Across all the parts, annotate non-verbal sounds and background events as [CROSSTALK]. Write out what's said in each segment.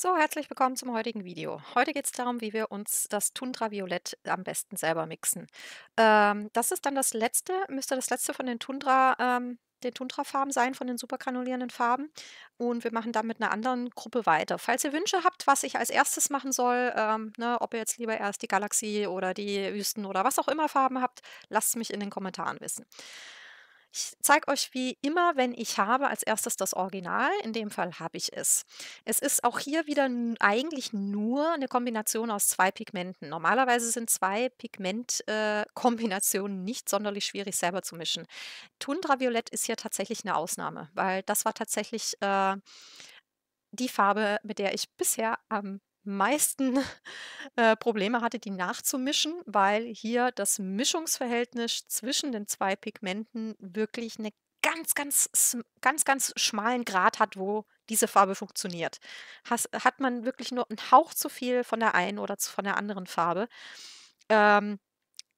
So, herzlich willkommen zum heutigen Video. Heute geht es darum, wie wir uns das Tundra Violett am besten selber mixen. Ähm, das ist dann das letzte, müsste das letzte von den Tundra, ähm, den Tundra-Farben sein, von den supergranulierenden Farben. Und wir machen dann mit einer anderen Gruppe weiter. Falls ihr Wünsche habt, was ich als erstes machen soll, ähm, ne, ob ihr jetzt lieber erst die Galaxie oder die Wüsten oder was auch immer Farben habt, lasst es mich in den Kommentaren wissen. Ich zeige euch wie immer, wenn ich habe, als erstes das Original. In dem Fall habe ich es. Es ist auch hier wieder eigentlich nur eine Kombination aus zwei Pigmenten. Normalerweise sind zwei Pigmentkombinationen [LAUGHS] nicht sonderlich schwierig selber zu mischen. Tundra Violett ist hier tatsächlich eine Ausnahme, weil das war tatsächlich äh, die Farbe, mit der ich bisher am meisten [LAUGHS] äh, Probleme hatte, die nachzumischen, weil hier das Mischungsverhältnis zwischen den zwei Pigmenten wirklich eine ganz, ganz, ganz, ganz schmalen Grad hat, wo diese Farbe funktioniert. Has, hat man wirklich nur einen Hauch zu viel von der einen oder von der anderen Farbe, ähm,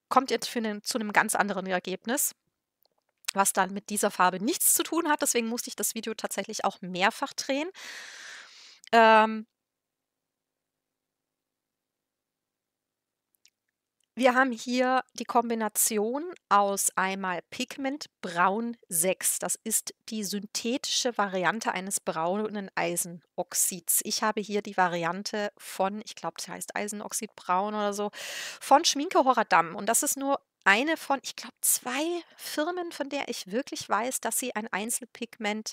kommt für einen, zu einem ganz anderen Ergebnis, was dann mit dieser Farbe nichts zu tun hat. Deswegen musste ich das Video tatsächlich auch mehrfach drehen. Ähm, Wir haben hier die Kombination aus einmal Pigment Braun 6. Das ist die synthetische Variante eines braunen Eisenoxids. Ich habe hier die Variante von, ich glaube, das heißt Eisenoxid Braun oder so, von Schminke Horadam. Und das ist nur eine von, ich glaube, zwei Firmen, von der ich wirklich weiß, dass sie ein Einzelpigment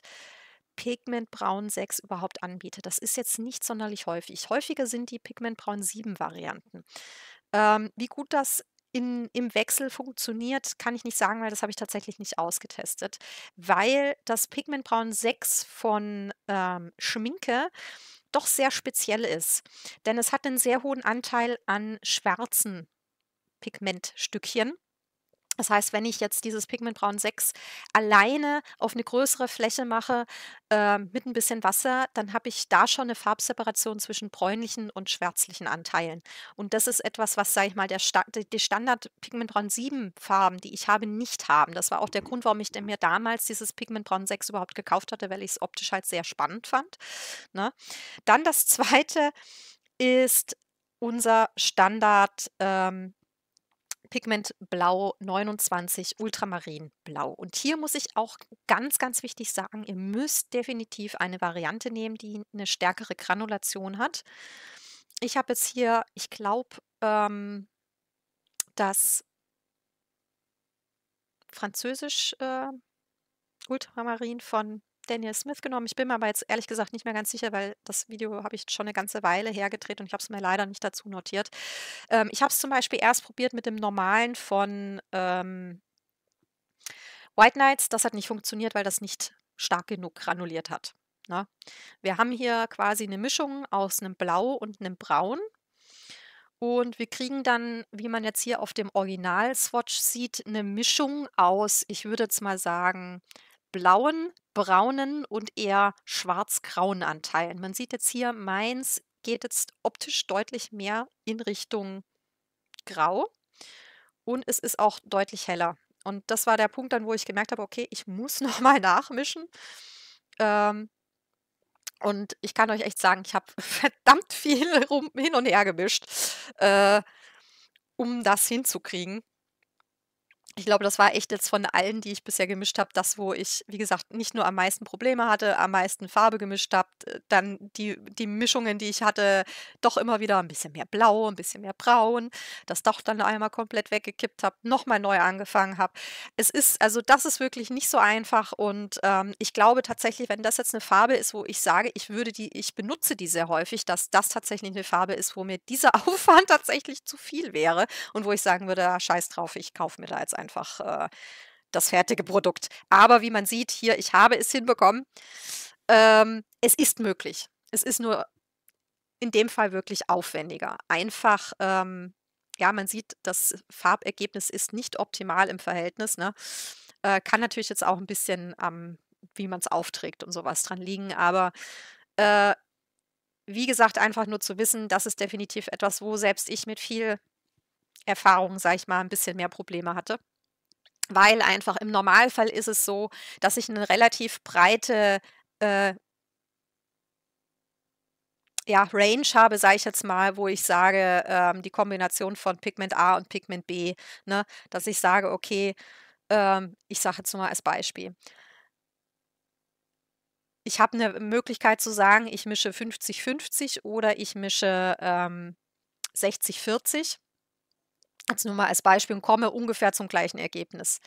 Pigment Braun 6 überhaupt anbietet. Das ist jetzt nicht sonderlich häufig. Häufiger sind die Pigment Braun 7 Varianten. Ähm, wie gut das in im Wechsel funktioniert, kann ich nicht sagen, weil das habe ich tatsächlich nicht ausgetestet, weil das Pigment Braun 6 von, ähm, Schminke doch sehr speziell ist. Denn es hat einen sehr hohen Anteil an schwarzen Pigmentstückchen. Das heißt, wenn ich jetzt dieses Pigment Braun 6 alleine auf eine größere Fläche mache, ähm, mit ein bisschen Wasser, dann habe ich da schon eine Farbseparation zwischen bräunlichen und schwärzlichen Anteilen. Und das ist etwas, was, sage ich mal, der Sta die Standard Pigment Braun 7 Farben, die ich habe, nicht haben. Das war auch der Grund, warum ich mir damals dieses Pigment Braun 6 überhaupt gekauft hatte, weil ich es optisch halt sehr spannend fand, ne? Dann das Zweite ist unser Standard, ähm Pigment Blau 29 Ultramarinblau. Und hier muss ich auch ganz, ganz wichtig sagen, ihr müsst definitiv eine Variante nehmen, die eine stärkere Granulation hat. Ich habe jetzt hier, ich glaube, ähm, das Französisch äh, Ultramarin von Daniel Smith genommen. Ich bin mir aber jetzt ehrlich gesagt nicht mehr ganz sicher, weil das Video habe ich schon eine ganze Weile hergedreht und ich habe es mir leider nicht dazu notiert. Ähm, ich habe es zum Beispiel erst probiert mit dem normalen von ähm, White Knights. Das hat nicht funktioniert, weil das nicht stark genug granuliert hat. Ne? Wir haben hier quasi eine Mischung aus einem Blau und einem Braun. Und wir kriegen dann, wie man jetzt hier auf dem Original-Swatch sieht, eine Mischung aus, ich würde jetzt mal sagen, blauen, braunen und eher schwarz-grauen Anteilen. Man sieht jetzt hier, meins geht jetzt optisch deutlich mehr in Richtung grau und es ist auch deutlich heller. Und das war der Punkt dann, wo ich gemerkt habe, okay, ich muss [LAUGHS] noch mal nachmischen. Ähm, und ich kann euch echt sagen, ich habe [LAUGHS] verdammt viel rum hin und her gemischt, äh, um das hinzukriegen. Ich glaube, das war echt jetzt von allen, die ich bisher gemischt habe, das, wo ich, wie gesagt, nicht nur am meisten Probleme hatte, am meisten Farbe gemischt habe, dann die die Mischungen, die ich hatte, doch immer wieder ein bisschen mehr blau, ein bisschen mehr braun, das doch dann einmal komplett weggekippt habe, noch mal neu angefangen habe. Es ist also, das ist wirklich nicht so einfach und, ähm, ich glaube tatsächlich, wenn das jetzt eine Farbe ist, wo ich sage, ich würde die ich benutze die sehr häufig, dass das tatsächlich eine Farbe ist, wo mir dieser [LAUGHS] Aufwand tatsächlich zu viel wäre und wo ich sagen würde: „Ah, scheiß drauf, ich kaufe mir da jetzt einfach, äh, das fertige Produkt.“ Aber wie man sieht hier, ich habe es hinbekommen. Ähm, es ist möglich. Es ist nur in dem Fall wirklich aufwendiger. Einfach, ähm ja, man sieht, das Farbergebnis ist nicht optimal im Verhältnis, ne? Äh, kann natürlich jetzt auch ein bisschen am wie man es aufträgt und sowas dran liegen, aber, äh, wie gesagt, einfach nur zu wissen, das ist definitiv etwas, wo selbst ich mit viel Erfahrung, sage ich mal, ein bisschen mehr Probleme hatte. Weil einfach im Normalfall ist es so, dass ich eine relativ breite, äh ja, Range habe, sage ich jetzt mal, wo ich sage, ähm, die Kombination von Pigment A und Pigment B, ne? Dass ich sage, okay, ähm, ich sage jetzt nur mal als Beispiel ich habe 'ne Möglichkeit zu sagen, ich mische 50/50 oder ich mische, ähm, 60/40. Jetzt nur mal als Beispiel und komme ungefähr zum gleichen Ergebnis.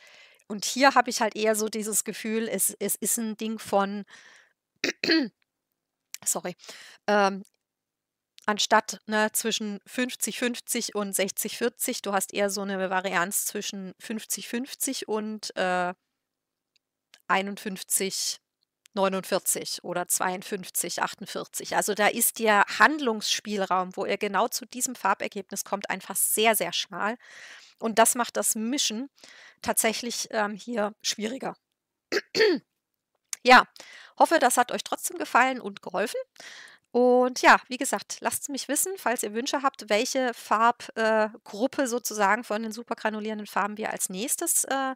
Und hier habe ich halt eher so dieses Gefühl, es es ist 'n Ding von [CLEARS THROAT] sorry, ähm, anstatt, ne, zwischen 50/50 und 60/40, du hast eher so 'ne Varianz zwischen 50/50 und, äh 51/49 oder 52/48. Also, da ist der Handlungsspielraum, wo ihr genau zu diesem Farbergebnis kommt, einfach sehr, sehr schmal. Und das macht das Mischen tatsächlich, ähm, hier schwieriger. [CLEARS THROAT] Ja, hoffe, das hat euch trotzdem gefallen und geholfen. Und ja, wie gesagt, lasst's mich wissen, falls ihr Wünsche habt, welche Farb äh, sozusagen von den supergranulierenden Farben wir als Nächstes, äh,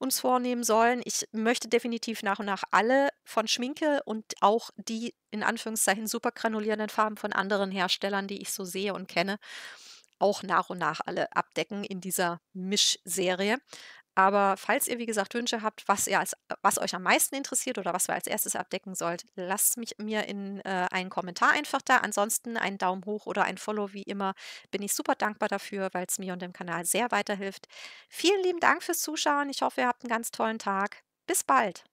uns vornehmen sollen. Ich möchte definitiv nach und nach alle von Schminke und auch die in Anführungszeichen supergranulierenden Farben von anderen Herstellern, die ich so sehe und kenne, auch nach und nach alle abdecken in dieser Mischserie. Aber falls ihr, wie gesagt, Wünsche habt, was ihr als was euch am meisten interessiert oder was wir als Erstes abdecken sollt, lasst's mich mir in, äh, einen Kommentar einfach da. Ansonsten einen Daumen hoch oder ein Follow, wie immer, bin ich super dankbar dafür, weil's mir und dem Kanal sehr weiterhilft. Vielen lieben Dank fürs Zuschauen. Ich hoffe, ihr habt 'n ganz tollen Tag. Bis bald.